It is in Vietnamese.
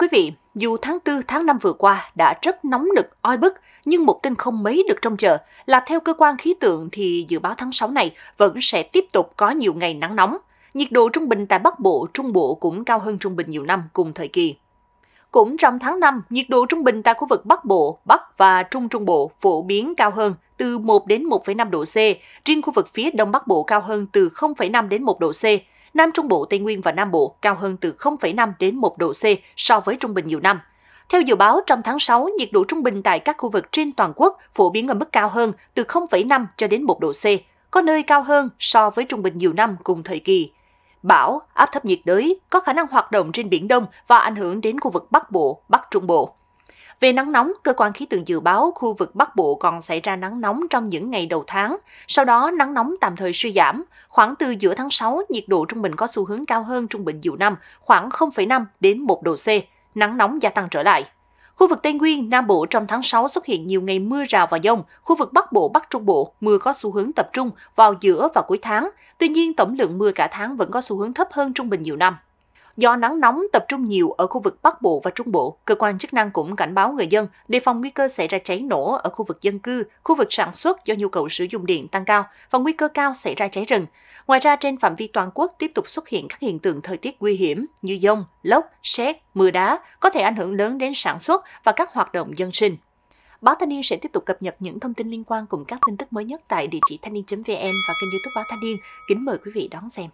quý vị, dù tháng 4, tháng 5 vừa qua đã rất nóng nực, oi bức, nhưng một tin không mấy được trông chờ là theo cơ quan khí tượng thì dự báo tháng 6 này vẫn sẽ tiếp tục có nhiều ngày nắng nóng. Nhiệt độ trung bình tại Bắc Bộ, Trung Bộ cũng cao hơn trung bình nhiều năm cùng thời kỳ. Cũng trong tháng 5, nhiệt độ trung bình tại khu vực Bắc Bộ, Bắc và Trung Trung Bộ phổ biến cao hơn từ 1 đến 1,5 độ C, riêng khu vực phía Đông Bắc Bộ cao hơn từ 0,5 đến 1 độ C, Nam Trung Bộ, Tây Nguyên và Nam Bộ cao hơn từ 0,5 đến 1 độ C so với trung bình nhiều năm. Theo dự báo, trong tháng 6, nhiệt độ trung bình tại các khu vực trên toàn quốc phổ biến ở mức cao hơn từ 0,5 cho đến 1 độ C, có nơi cao hơn so với trung bình nhiều năm cùng thời kỳ. Bão, áp thấp nhiệt đới có khả năng hoạt động trên Biển Đông và ảnh hưởng đến khu vực Bắc Bộ, Bắc Trung Bộ. Về nắng nóng, cơ quan khí tượng dự báo khu vực Bắc Bộ còn xảy ra nắng nóng trong những ngày đầu tháng. Sau đó, nắng nóng tạm thời suy giảm. Khoảng từ giữa tháng 6, nhiệt độ trung bình có xu hướng cao hơn trung bình nhiều năm, khoảng 0,5 đến 1 độ C. Nắng nóng gia tăng trở lại. Khu vực Tây Nguyên, Nam Bộ trong tháng 6 xuất hiện nhiều ngày mưa rào và dông. Khu vực Bắc Bộ, Bắc Trung Bộ, mưa có xu hướng tập trung vào giữa và cuối tháng. Tuy nhiên, tổng lượng mưa cả tháng vẫn có xu hướng thấp hơn trung bình nhiều năm. Do nắng nóng tập trung nhiều ở khu vực Bắc Bộ và Trung Bộ, cơ quan chức năng cũng cảnh báo người dân đề phòng nguy cơ xảy ra cháy nổ ở khu vực dân cư, khu vực sản xuất do nhu cầu sử dụng điện tăng cao và nguy cơ cao xảy ra cháy rừng. Ngoài ra, trên phạm vi toàn quốc tiếp tục xuất hiện các hiện tượng thời tiết nguy hiểm như dông, lốc, sét, mưa đá có thể ảnh hưởng lớn đến sản xuất và các hoạt động dân sinh. Báo Thanh niên sẽ tiếp tục cập nhật những thông tin liên quan cùng các tin tức mới nhất tại địa chỉ thanh niên.vn và kênh youtube Báo Thanh niên. Kính mời quý vị đón xem.